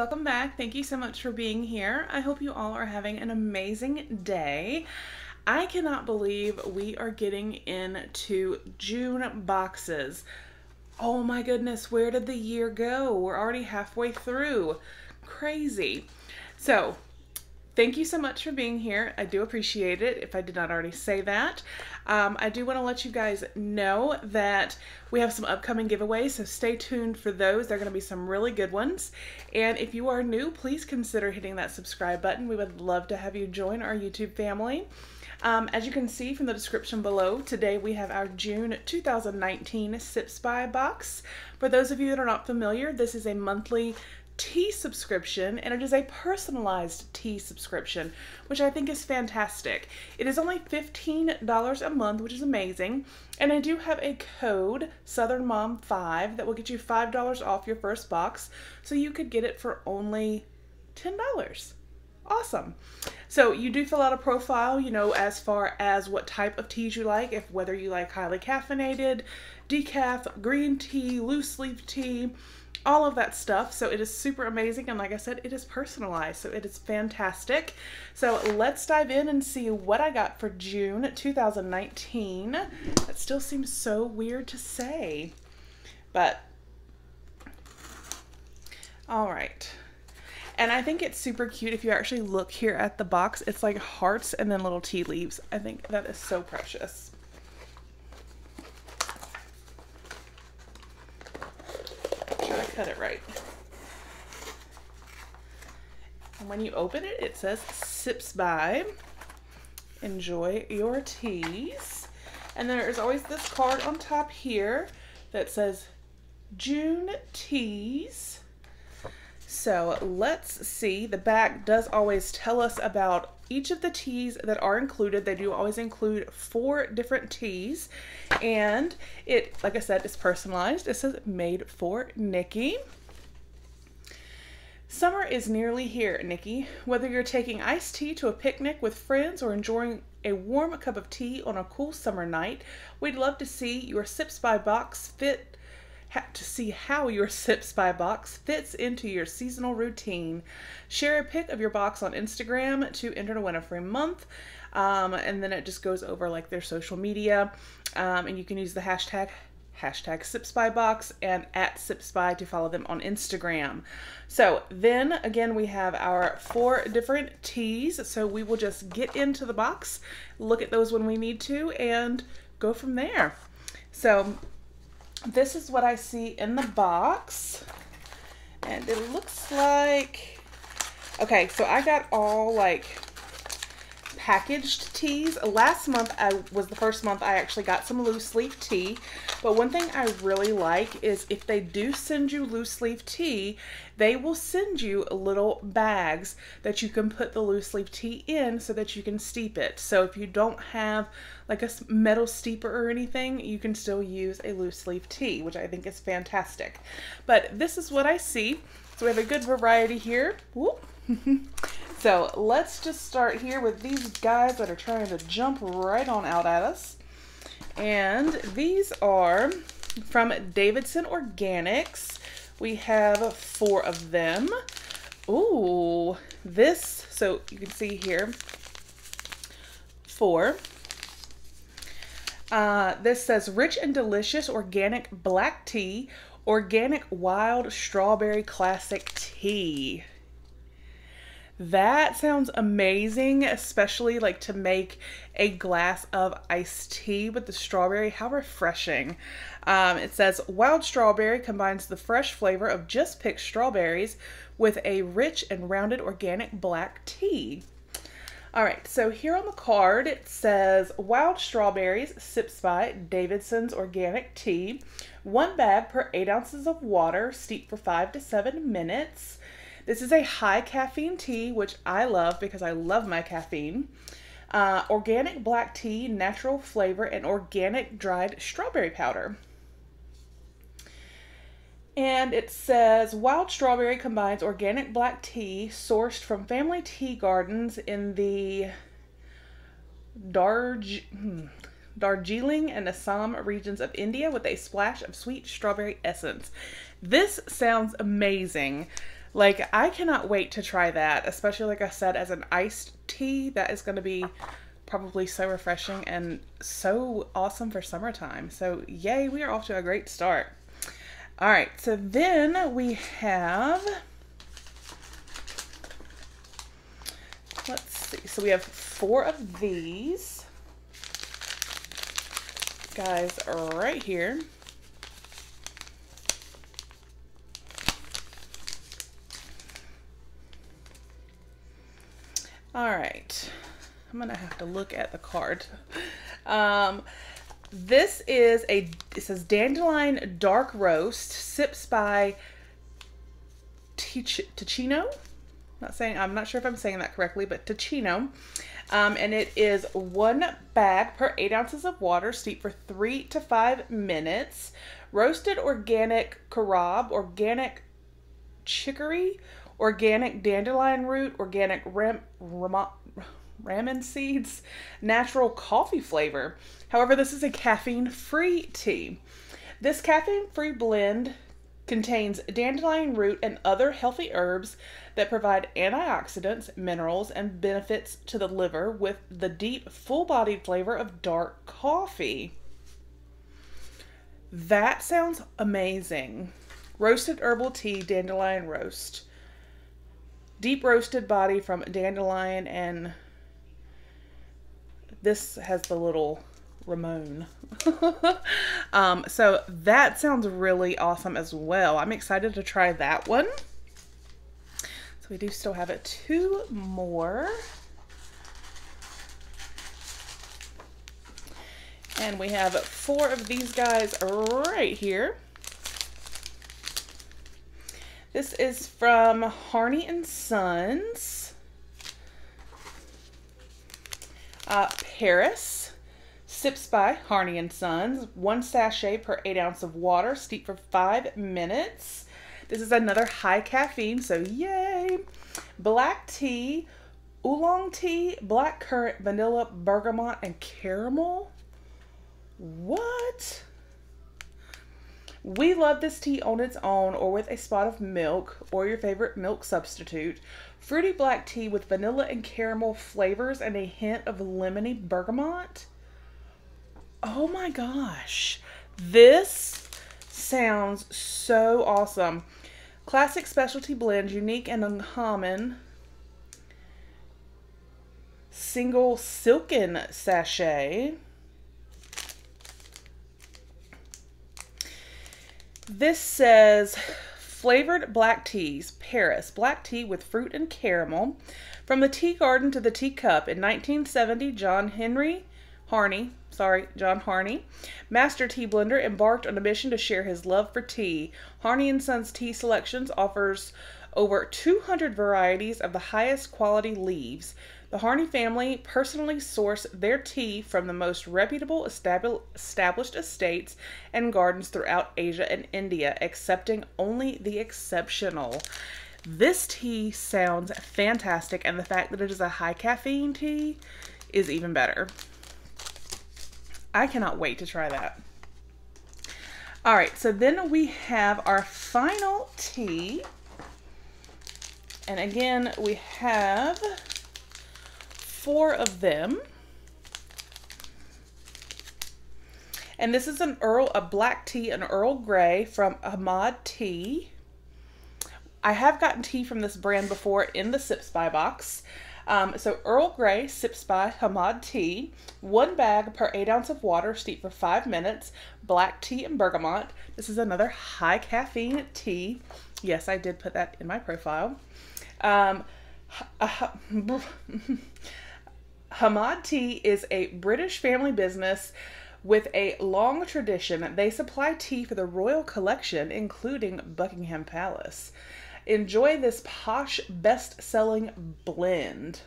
welcome back. Thank you so much for being here. I hope you all are having an amazing day. I cannot believe we are getting into June boxes. Oh my goodness, where did the year go? We're already halfway through. Crazy. So, thank you so much for being here. I do appreciate it if I did not already say that. Um, I do want to let you guys know that we have some upcoming giveaways, so stay tuned for those. They're going to be some really good ones. And if you are new, please consider hitting that subscribe button. We would love to have you join our YouTube family. Um, as you can see from the description below, today we have our June 2019 Sips by box. For those of you that are not familiar, this is a monthly tea subscription and it is a personalized tea subscription, which I think is fantastic. It is only $15 a month, which is amazing. And I do have a code, Southern Mom 5 that will get you $5 off your first box. So you could get it for only $10 awesome. So you do fill out a profile, you know, as far as what type of teas you like, if whether you like highly caffeinated, decaf, green tea, loose leaf tea, all of that stuff. So it is super amazing. And like I said, it is personalized. So it is fantastic. So let's dive in and see what I got for June 2019. That still seems so weird to say. But, all right. And I think it's super cute if you actually look here at the box. It's like hearts and then little tea leaves. I think that is so precious. Try to cut it right. And when you open it, it says Sips by. Enjoy your teas. And there's always this card on top here that says June Teas. So let's see. The back does always tell us about each of the teas that are included. They do always include four different teas. And it, like I said, is personalized. It says made for Nikki. Summer is nearly here, Nikki. Whether you're taking iced tea to a picnic with friends or enjoying a warm cup of tea on a cool summer night, we'd love to see your Sips by Box fit to see how your Sips by box fits into your seasonal routine. Share a pic of your box on Instagram to enter to win a free month. Um, and then it just goes over like their social media. Um, and you can use the hashtag hashtag SipsByBox and at SipsBy to follow them on Instagram. So then again, we have our four different teas. So we will just get into the box, look at those when we need to, and go from there. So this is what I see in the box. And it looks like, okay, so I got all like packaged teas. Last month I was the first month I actually got some loose leaf tea. But one thing I really like is if they do send you loose leaf tea, they will send you little bags that you can put the loose leaf tea in so that you can steep it. So if you don't have like a metal steeper or anything, you can still use a loose leaf tea, which I think is fantastic. But this is what I see. So we have a good variety here. so let's just start here with these guys that are trying to jump right on out at us. And these are from Davidson Organics. We have four of them. Ooh, this, so you can see here, four. Uh, this says rich and delicious organic black tea, organic wild strawberry classic tea. That sounds amazing, especially like to make a glass of iced tea with the strawberry. How refreshing. Um, it says wild strawberry combines the fresh flavor of just picked strawberries with a rich and rounded organic black tea. All right, so here on the card it says wild strawberries, sips by Davidson's organic tea, one bag per eight ounces of water, steep for five to seven minutes. This is a high caffeine tea, which I love because I love my caffeine. Uh, organic black tea, natural flavor, and organic dried strawberry powder. And it says wild strawberry combines organic black tea sourced from family tea gardens in the Darj, hmm, Darjeeling and Assam regions of India with a splash of sweet strawberry essence. This sounds amazing. Like, I cannot wait to try that, especially, like I said, as an iced tea. That is going to be probably so refreshing and so awesome for summertime. So, yay, we are off to a great start. All right, so then we have, let's see, so we have four of these guys right here. All right. I'm going to have to look at the card. Um, this is a, it says Dandelion Dark Roast, sips by Teeccino. Not saying, I'm not sure if I'm saying that correctly, but Teeccino. Um, and it is one bag per eight ounces of water, steep for three to five minutes. Roasted organic carob, organic chicory, organic dandelion root, organic ram, ram, ramon seeds, natural coffee flavor. However, this is a caffeine free tea. This caffeine free blend contains dandelion root and other healthy herbs that provide antioxidants, minerals, and benefits to the liver with the deep, full bodied flavor of dark coffee. That sounds amazing. Roasted herbal tea, dandelion roast. Deep roasted body from dandelion and this has the little Ramon. um, so that sounds really awesome as well. I'm excited to try that one. So we do still have it two more. And we have four of these guys right here. This is from Harney and Sons. Uh, Paris. Sips by Harney and Sons. One sachet per eight ounce of water. Steep for five minutes. This is another high caffeine, so yay. Black tea, oolong tea, black currant, vanilla, bergamot, and caramel. What? We love this tea on its own or with a spot of milk or your favorite milk substitute. Fruity black tea with vanilla and caramel flavors and a hint of lemony bergamot. Oh my gosh. This sounds so awesome. Classic specialty blend, unique and uncommon. Single silken sachet. This says flavored black teas, Paris, black tea with fruit and caramel. From the tea garden to the teacup in 1970, John Henry Harney, sorry, John Harney, master tea blender, embarked on a mission to share his love for tea. Harney and Sons Tea Selections offers over 200 varieties of the highest quality leaves. The Harney family personally source their tea from the most reputable established estates and gardens throughout Asia and India, accepting only the exceptional. This tea sounds fantastic, and the fact that it is a high caffeine tea is even better. I cannot wait to try that. All right, so then we have our final tea. And again, we have four of them. And this is an Earl, a black tea, an Earl Grey from Ahmad Tea. I have gotten tea from this brand before in the Sips by box. Um, so Earl Grey Sips by Hamad Tea, one bag per eight ounce of water, steep for five minutes. Black tea and bergamot. This is another high caffeine tea. Yes, I did put that in my profile. Um, Hamad Tea is a British family business with a long tradition. They supply tea for the royal collection, including Buckingham Palace. Enjoy this posh, best selling blend.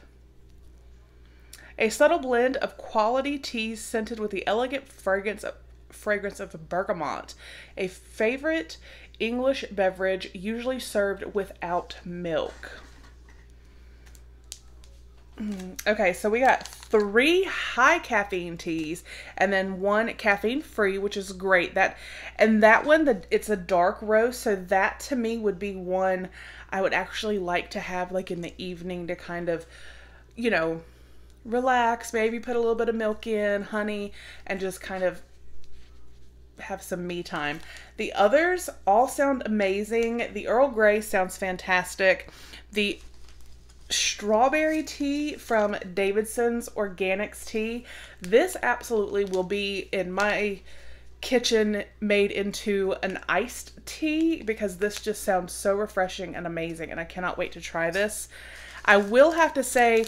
A subtle blend of quality teas scented with the elegant fragrance of, fragrance of bergamot, a favorite English beverage usually served without milk. Mm-hmm. Okay, so we got three high caffeine teas and then one caffeine free, which is great. That and that one, the it's a dark roast, so that to me would be one I would actually like to have like in the evening to kind of, you know, relax. Maybe put a little bit of milk in, honey, and just kind of have some me time. The others all sound amazing. The Earl Grey sounds fantastic. The strawberry tea from Davidson's Organics Tea. This absolutely will be in my kitchen made into an iced tea because this just sounds so refreshing and amazing and I cannot wait to try this. I will have to say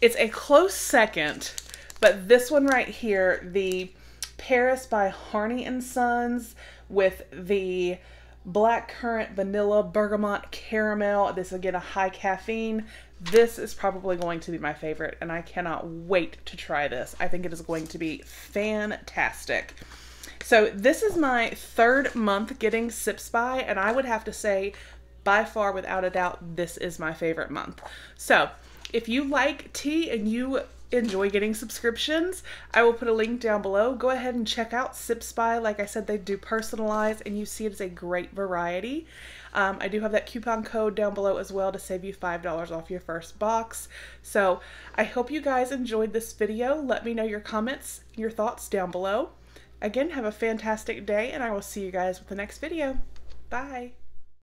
it's a close second, but this one right here, the Paris by Harney and Sons with the black currant vanilla bergamot caramel. This again a high caffeine. This is probably going to be my favorite and I cannot wait to try this. I think it is going to be fantastic. So this is my third month getting Sips by and I would have to say by far without a doubt this is my favorite month. So if you like tea and you enjoy getting subscriptions, I will put a link down below. Go ahead and check out Sips by. Like I said, they do personalize and you see it as a great variety. Um, I do have that coupon code down below as well to save you $5 off your first box. So I hope you guys enjoyed this video. Let me know your comments, your thoughts down below. Again, have a fantastic day and I will see you guys with the next video. Bye.